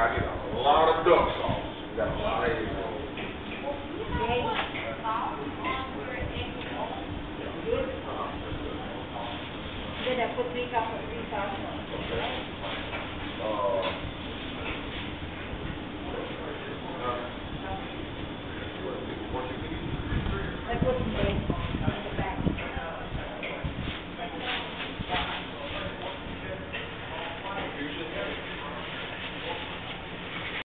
I get a lot of duck sauce. Got a lot of egg rolls. I put three cups of three sauce?